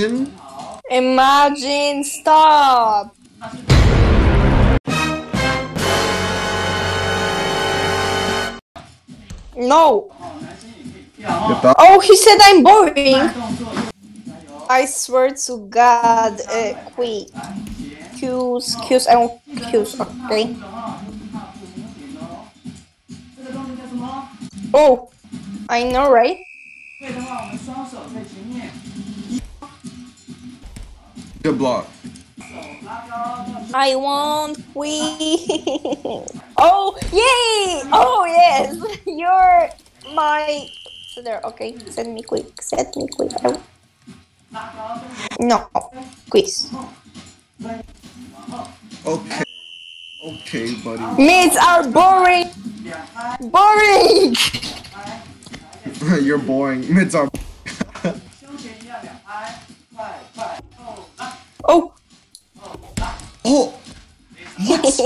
Imagine. Imagine, stop. No. Oh, he said I'm boring. I swear to God, uh, quick. Q's, Q's, I want Q's, okay? Oh, I know, right? Good block. I want queen. oh, yay! Oh, yes! You're my. So there, okay. Send me quick. Send me quick. No, quiz. Okay. Okay, buddy. Mates are boring. Boring. You're boring. Mids are. Oh. oh. What?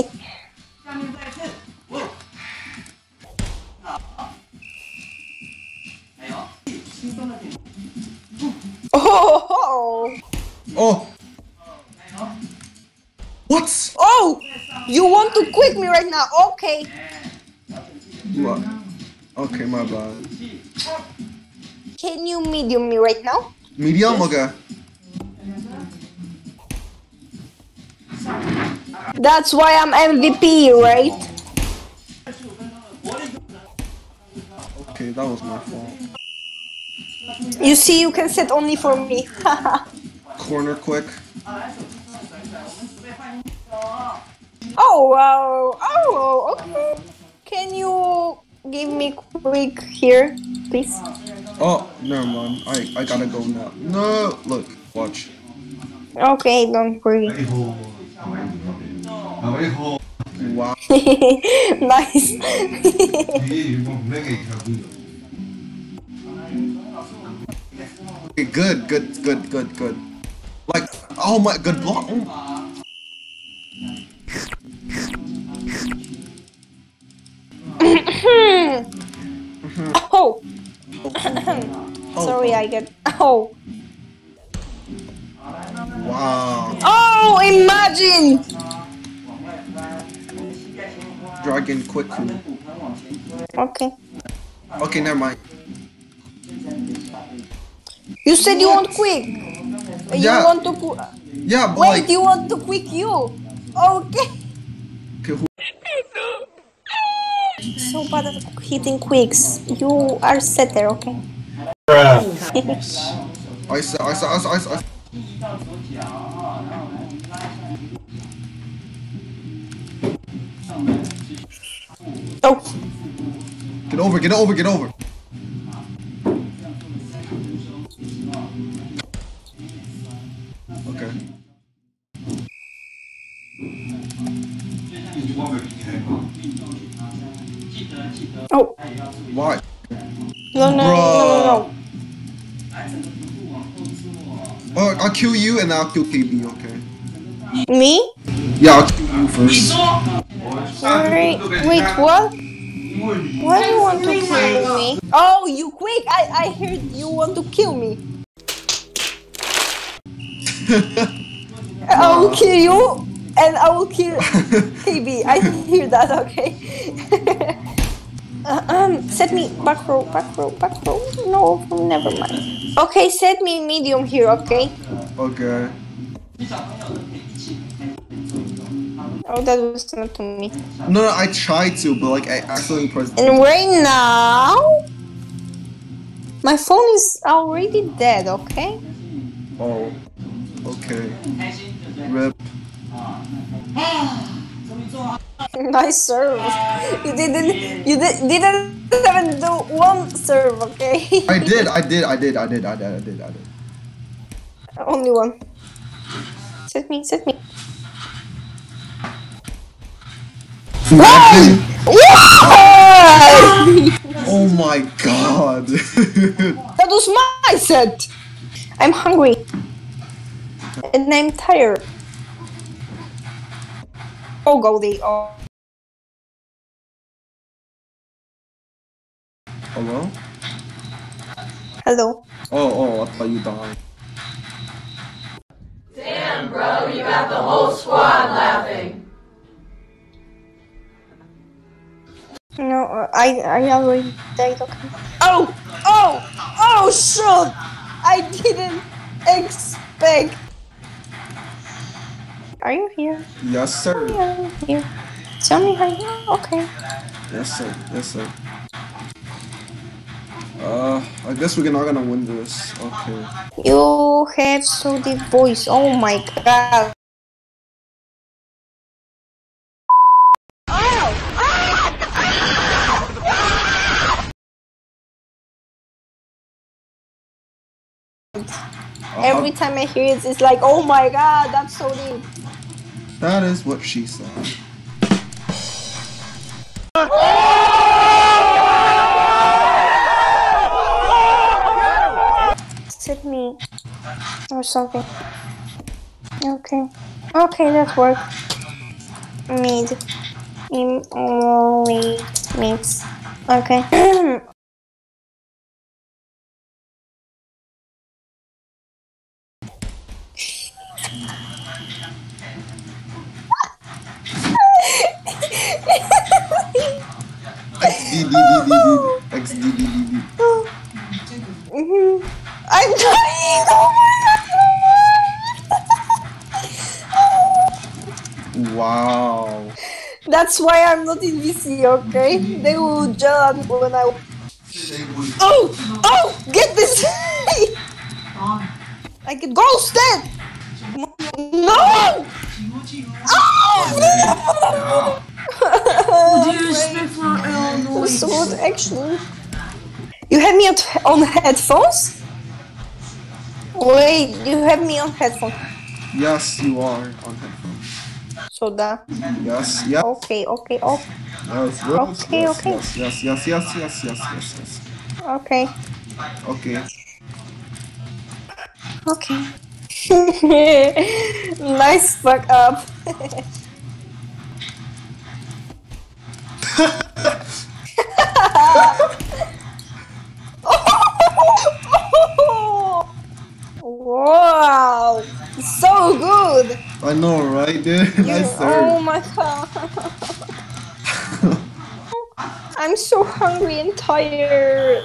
oh. Oh. What? Oh. You want to quit me right now? Okay. What? Okay, my bad. Can you medium me right now? Medium, okay. That's why I'm MVP, right? Okay, that was my fault. You see, you can set only for me. Corner quick. oh, wow. Oh, okay. Can you give me quick here, please? Oh, never mind. I I gotta go now. No, look, watch. Okay, don't worry. Wow. nice. Okay, good, good, good, good, good. Like, oh my, good block. Oh. oh, Oh, sorry, I get. Oh. Wow. Oh, imagine! Dragon quick. cool. Okay. Okay, never mind. You said you want quick. You Yeah. want to. Qu- Yeah, but Wait, like, you want to quick you? Okay. okay, who, So bad at hitting quicks. You are setter, okay? I saw, I saw, I saw, I saw. Oh, Get over, get over, get over. Okay. oh, Why? no, no, no, no, no. Oh, I'll kill you and I'll kill KB, okay? Me? Yeah, I'll kill you first. Sorry. Wait, what? Why do you want to kill me? Oh, you quick! I I heard you want to kill me. I will kill you, and I will kill KB. I hear that. Okay. Uh, um, set me back row, back row, back row. No, never mind. Okay, set me medium here. Okay. Okay. Oh, that was not to me. No, no, I tried to, but like I accidentally pressed. And right now, my phone is already dead. Okay. Oh. Okay. Rip. nice serve. You didn't. You did, didn't even do one serve. Okay. I did, I did, I did, I did, I did, I did, I did. Only one. Set me. Set me. Imagine- Why? Oh my god. that was my set. I'm hungry. And I'm tired. Oh, Goldie. Oh. Hello? Hello. Oh, oh, I thought you died. Damn, bro. You got the whole squad laughing. I I already died. Okay. Oh, oh, oh! Shoot! I didn't expect. Are you here? Yes, sir. Yeah, I'm here. Tell me how you. Are. Okay. Yes, sir. Yes, sir. Uh, I guess we're not gonna win this. Okay. You have so deep voice. Oh my god. Uh-huh. Every time I hear it, it's like, oh my god, that's so deep. That is what she said. Me or something. Okay. Okay, that worked. Mid. In only mix. Okay. I'm dying! Oh my god! Wow. That's why I'm not in VC, okay? They will judge when I. Oh! Oh! Get this! I get ghosted! No! Oh! so what actually? You have me on, on headphones? Wait, you have me on headphones. Yes, you are on headphones. So that. Yes, yes, Okay, okay, oh, yes, yes, Okay, yes, okay. yes, yes, yes, yes, yes, yes, yes, yes. okay, Okay. okay. nice fuck up. wow, so good. I know, right, dude? You, Yes, oh my god. I'm so hungry and tired.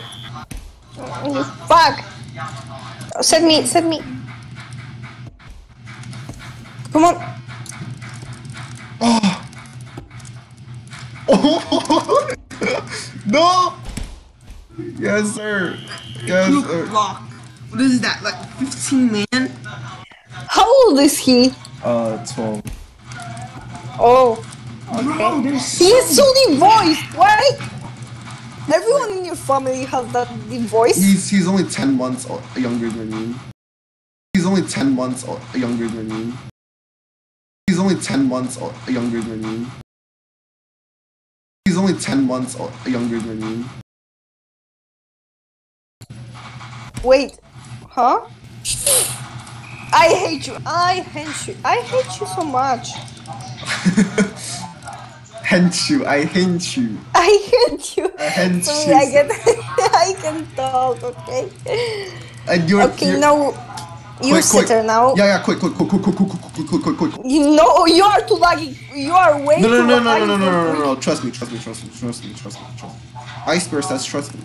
Oh, fuck. Set me, set me. Come on. Oh. Oh. no. Yes, sir. Yes, Luke sir. Block. What is that? Like 15 man? How old is he? Uh, twelve. Oh, Bro, there's he has so deep voice. Why? Everyone in your family has that deep voice. He's he's only ten months younger than me. He's only ten months younger than you. He's only ten months younger than you. He's only ten months younger than you. Wait, huh? I hate you. I hate you. I hate you so much. hate you, I hint you. I hate you. I hate Sorry, you. I get. I can talk. Okay. And you're Okay, you're, now you quick, sit quick. there now. Yeah, yeah, quick, quick, quick, quick, quick, quick, quick, quick, quick, quick. You know you are too laggy. You are way No, no, too no, no, no, no, no, no, quick. no, no. Trust me, trust me, trust me, trust me, trust me, trust me. Icebear says trust me.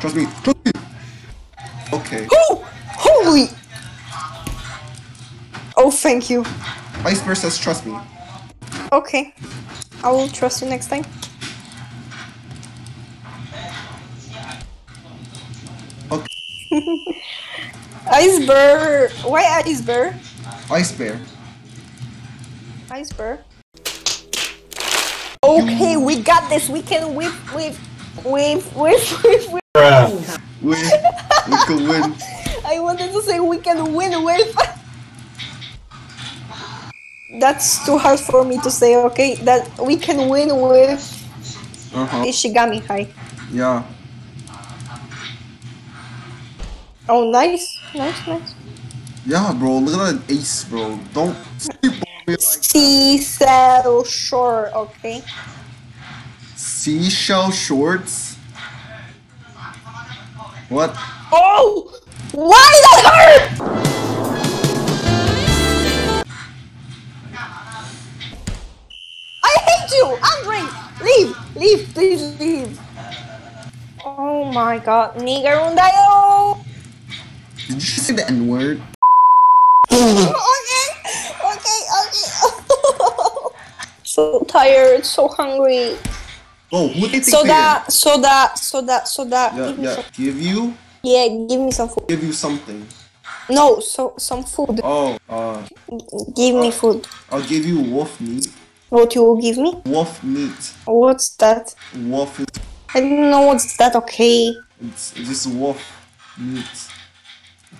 Trust me, trust me. Okay. Oh, holy! Oh, thank you. Icebear says trust me. Okay, I will trust you next time. Okay. Iceberg. Why iceberg? Icebear. Iceberg. Okay, we got this. We can whip, whip, whip, whip, whip, whip. We we could win. I wanted to say we can win with. That's too hard for me to say, okay? That we can win with Uh huh. Ishigami High. Yeah. Oh, nice. Nice, nice. Yeah, bro. Look at that ace, bro. Don't sleep on me like Seashell Shore, okay? seashell shorts. What? Oh! Why that hurt? I hate you, Andre. Leave, leave, please leave. Oh my god, nigger undayo. Did you say the N word? okay, okay, okay. so tired, so hungry. Oh, who they think Soda, soda, soda, soda. they are? give, me Yeah, yeah. some, Give you, yeah, give me some food. give you something. No, so some food. Oh, uh, Give me food. I'll give you wolf meat. What you will give me? Wolf meat. What's that? Wolf is I don't know what's that. Okay. it's just wolf meat.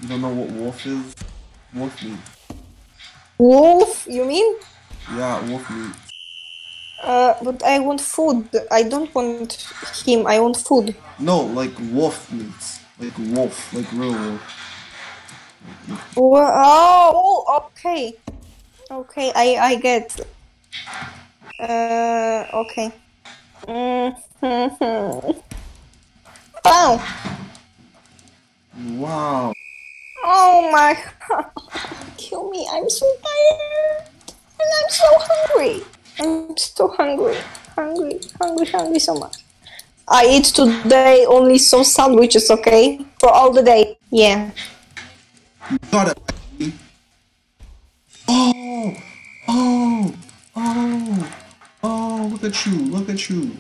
You don't know what wolf is? Wolf meat. Wolf? You mean? Yeah, wolf meat. Uh, but I want food. I don't want him. I want food. No, like wolf meat. Like wolf, like real wolf. Oh, okay. Okay, I I get. Uh, okay. Mm-hmm. Oh, Wow. Oh my god. Kill me. I'm so tired. And I'm so hungry. I'm so hungry. Hungry, hungry, hungry so much. I eat today only some sandwiches, okay? For all the day. Yeah. Got it. Oh, oh, oh, oh, look at you, look at you.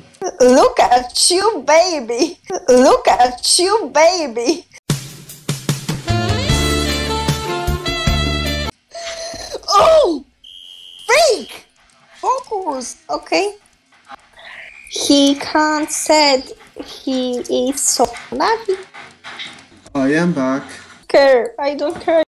Look at you, baby. Look at you, baby. Okay. He can't said he is so lucky. I am back. Care. I don't care.